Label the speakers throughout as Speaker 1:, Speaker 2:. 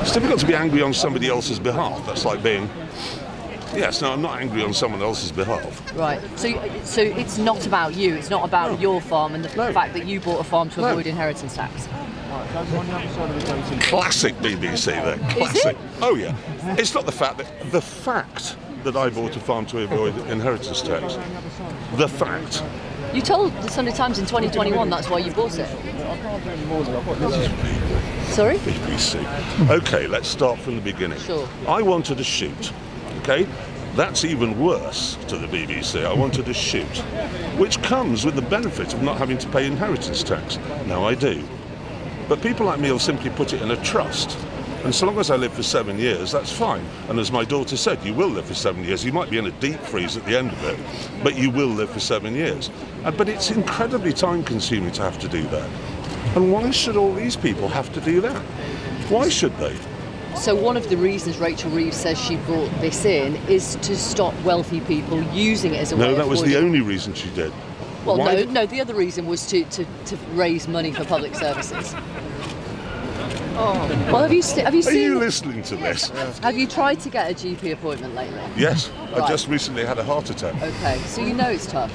Speaker 1: It's difficult to be angry on somebody else's behalf. That's like being. Yes, no, I'm not angry on someone else's behalf.
Speaker 2: Right. So, so it's not about you. It's not about your farm and the
Speaker 1: No.
Speaker 2: fact that you bought a farm to
Speaker 1: No.
Speaker 2: avoid inheritance tax.
Speaker 1: Classic BBC there. Classic. Oh yeah. It's not the fact that the fact that I bought a farm to avoid inheritance tax. The fact.
Speaker 2: You told the Sunday Times in 2021 that's why you bought it. Sorry?
Speaker 1: BBC. Okay, let's start from the beginning.
Speaker 2: Sure.
Speaker 1: I wanted a shoot. Okay? That's even worse to the BBC. I wanted a shoot, which comes with the benefit of not having to pay inheritance tax. Now I do. But people like me will simply put it in a trust. And so long as I live for seven years, that's fine. And as my daughter said, you will live for seven years. You might be in a deep freeze at the end of it, but you will live for seven years. Uh, but it's incredibly time consuming to have to do that. And why should all these people have to do that? Why should they?
Speaker 2: So one of the reasons Rachel Reeves says she brought this in is to stop wealthy people using it as a way
Speaker 1: No,
Speaker 2: of
Speaker 1: that was the only reason she did.
Speaker 2: Well,
Speaker 1: Why
Speaker 2: no, no. The other reason was to, to, to raise money for public services. Oh. Well, have you st- have you
Speaker 1: Are you listening to this?
Speaker 2: Have you tried to get a GP appointment lately?
Speaker 1: Yes, I just recently had a heart attack.
Speaker 2: Okay, so you know it's tough.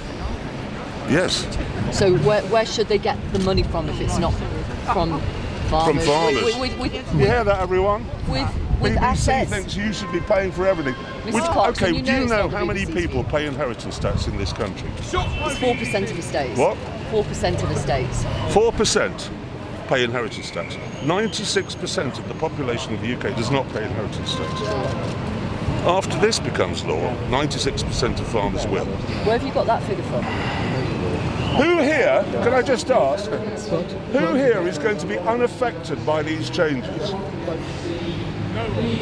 Speaker 1: Yes,
Speaker 2: So where, where should they get the money from if it's not from farmers?
Speaker 1: farmers.
Speaker 2: With, with, with,
Speaker 1: you hear that, everyone?
Speaker 2: with, with
Speaker 1: BBC
Speaker 2: assets.
Speaker 1: thinks you should be paying for everything.
Speaker 2: Mrs.
Speaker 1: Which-
Speaker 2: Cox,
Speaker 1: okay,
Speaker 2: you
Speaker 1: do
Speaker 2: know
Speaker 1: you know how many people
Speaker 2: fault.
Speaker 1: pay inheritance tax in this country?
Speaker 2: It's four percent of estates.
Speaker 1: What?
Speaker 2: Four percent of estates.
Speaker 1: Four percent pay inheritance tax. Ninety-six percent of the population of the UK does not pay inheritance tax. After this becomes law, ninety-six percent of farmers will.
Speaker 2: Where have you got that figure from?
Speaker 1: Who here, can I just ask, who here is going to be unaffected by these changes?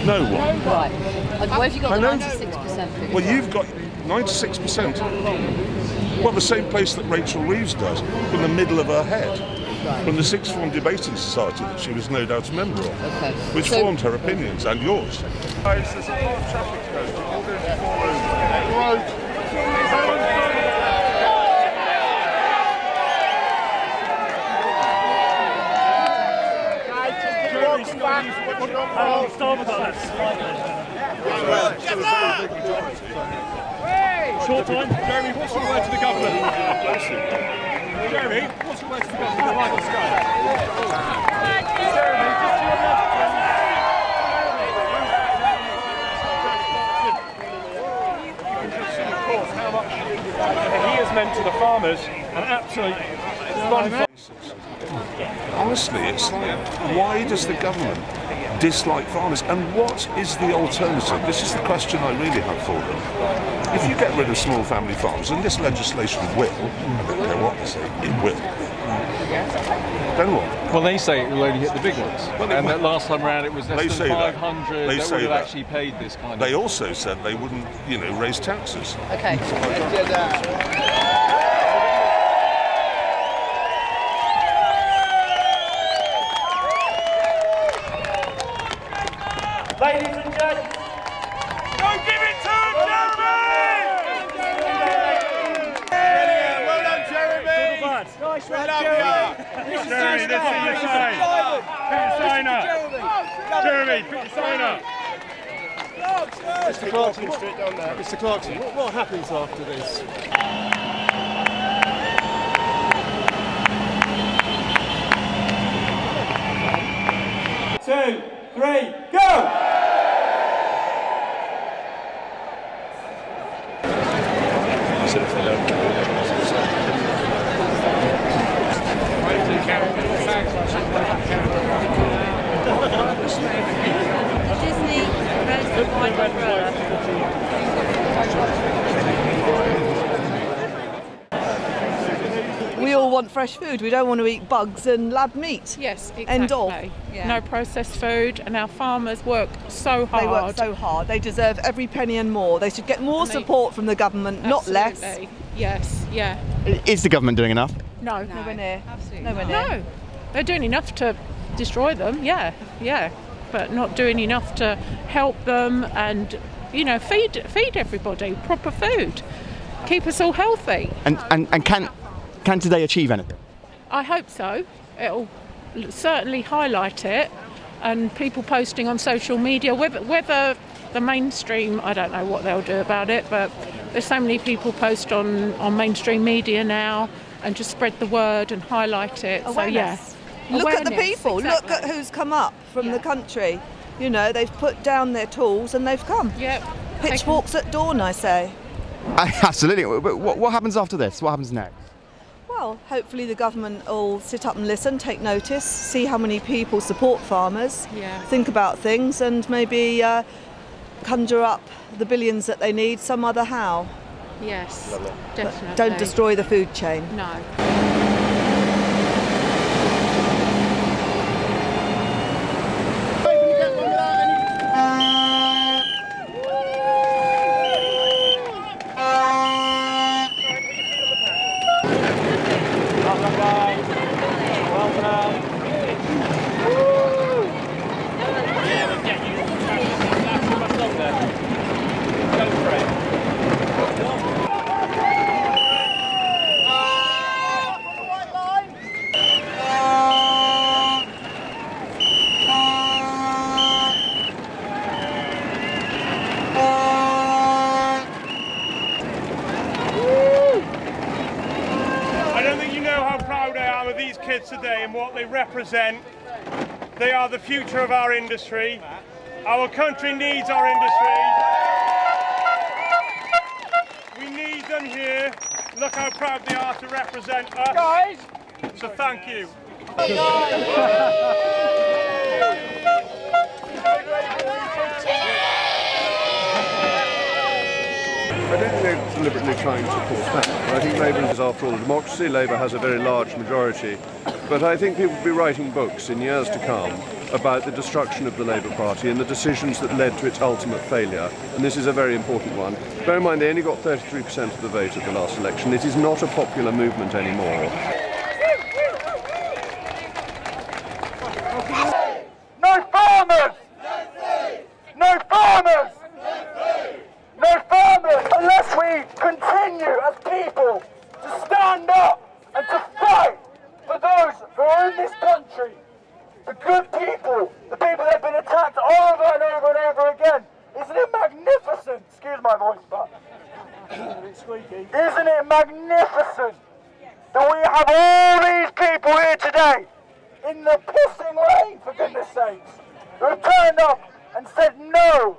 Speaker 1: No one.
Speaker 2: Right. And where have you got the
Speaker 1: know.
Speaker 2: ninety-six percent figure?
Speaker 1: Well, you've got 96%. Well, the same place that Rachel Reeves does, from the middle of her head. From the Sixth Form Debating Society that she was no doubt a member of,
Speaker 2: Okay.
Speaker 1: which
Speaker 2: So-
Speaker 1: formed her opinions and yours. There's a lot of traffic to go to. All those four roads.
Speaker 3: Short time. Jeremy, what's your word to the government? Jeremy, what's your word to the government? Go. Of course, how much he has meant to the farmers, an absolute.
Speaker 1: Honestly, it's like, why does the government dislike farmers? And what is the alternative? This is the question I really have for them. If you get rid of small family farms, and this legislation will, I don't care what they say, it will. Then what?
Speaker 4: Well, they say it will only hit the big ones.
Speaker 1: Well,
Speaker 4: and that last time around it was
Speaker 1: They
Speaker 4: less
Speaker 1: say
Speaker 4: than
Speaker 1: that.
Speaker 4: 500
Speaker 1: They
Speaker 4: that
Speaker 1: say
Speaker 4: would have
Speaker 1: that.
Speaker 4: actually paid this kind of...
Speaker 1: They also said they wouldn't, you know, raise taxes.
Speaker 2: Okay.
Speaker 3: Jeremy. Nice
Speaker 5: We love you.
Speaker 3: Jeremy, let's see your sign. Put your sign up. Jeremy, put your sign up.
Speaker 5: Mr. Clarkson, straight down there. Mr. Clarkson, what, what happens after this?
Speaker 3: Two, three, go!
Speaker 6: Disney Rose of White Umbrella.
Speaker 7: We all want fresh food. We don't want to eat bugs and lab meat.
Speaker 8: Yes, exactly.
Speaker 7: End of. Yeah.
Speaker 8: No processed food, and our farmers work so hard.
Speaker 7: They work so hard. They deserve every penny and more. They should get more
Speaker 8: they-
Speaker 7: support from the government, not less.
Speaker 8: Yes, yeah.
Speaker 9: Is the government doing enough?
Speaker 8: No,
Speaker 7: Nowhere near.
Speaker 6: Absolutely
Speaker 7: Nowhere
Speaker 6: not.
Speaker 7: near.
Speaker 8: no. They're doing enough to destroy them. Yeah, yeah, but not doing enough to help them and you know feed feed everybody proper food, keep us all healthy.
Speaker 9: And, and, and can, can today achieve anything?
Speaker 8: I hope so. It'll certainly highlight it, and people posting on social media, whether, whether the mainstream, I don't know what they'll do about it, but there's so many people post on, on mainstream media now and just spread the word and highlight it. So yeah.
Speaker 7: Awareness. Look at the
Speaker 8: Awareness,
Speaker 7: people. Look at who's come up from
Speaker 8: Yeah.
Speaker 7: the country. You know, they've put down their tools and they've come.
Speaker 8: Yep.
Speaker 7: Pitchforks at dawn, I say.
Speaker 9: Absolutely. But what, what happens after this? What happens next?
Speaker 7: Well, hopefully the government will sit up and listen, take notice, see how many people support farmers,
Speaker 8: Yeah.
Speaker 7: think about things, and maybe uh, conjure up the billions that they need some other how.
Speaker 8: Yes,
Speaker 7: But
Speaker 8: definitely.
Speaker 7: don't destroy the food chain.
Speaker 8: No.
Speaker 3: Am of these kids today and what they represent. They are the future of our industry. Our country needs our industry. We need them here. Look how proud they are to represent us. Guys! So thank you.
Speaker 5: I don't think they're deliberately trying to force back. I think Labour is, after all, a democracy. Labour has a very large majority. But I think people will be writing books in years to come about the destruction of the Labour Party and the decisions that led to its ultimate failure. And this is a very important one. Bear in mind, they only got 33% of the vote at the last election. It is not a popular movement anymore.
Speaker 3: My voice, but isn't it magnificent that we have all these people here today in the pissing rain, for goodness sakes, who have turned up and said no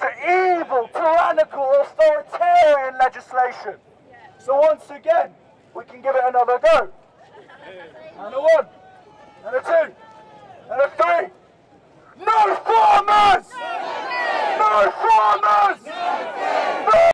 Speaker 3: to evil, tyrannical, authoritarian legislation. So once again, we can give it another go. And a one, and a two, and a three. No farmers! No farmers!